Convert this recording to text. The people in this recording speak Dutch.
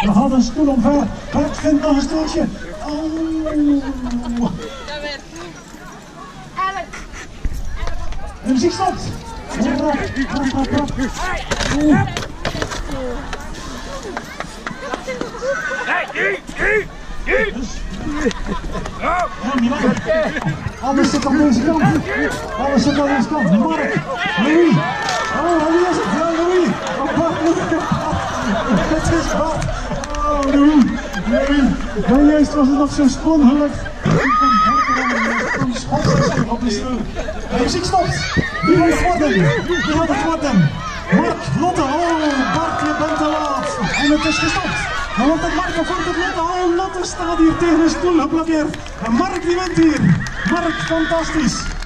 We hadden een stoel omver. Bart vindt nog een stoeltje. Oh. De muziek stopt. Alles zit aan deze kant. Alles zit aan deze kant. Mark, Louis. Ja, juist was het nog zo spannend. Op de stoel. De muziek stopt. Wie wil het worden? Wie wil het worden? Mark, Lotte. Oh, Bart, je bent te laat. En het is gestopt. Dan wordt het Mark voor het Lotte. Oh, Lotte staat hier tegen een stoel geblokkeerd. En Mark die wint hier. Mark, fantastisch.